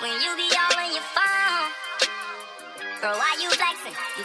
When you be all in your phone, girl, why you flexing? You